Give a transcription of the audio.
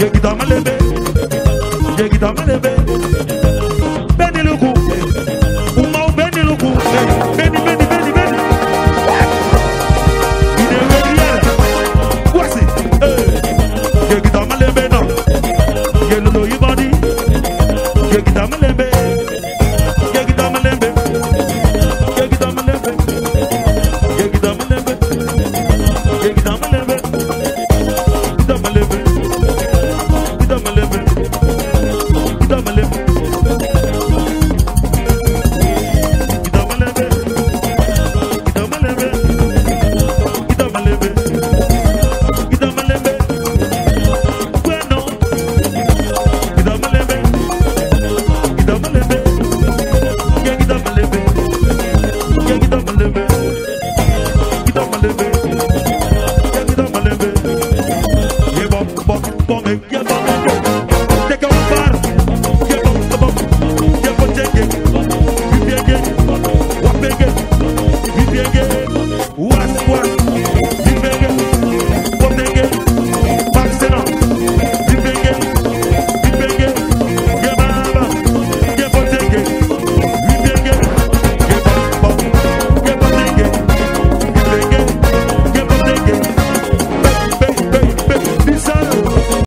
Yegida malebe Yegida malebe.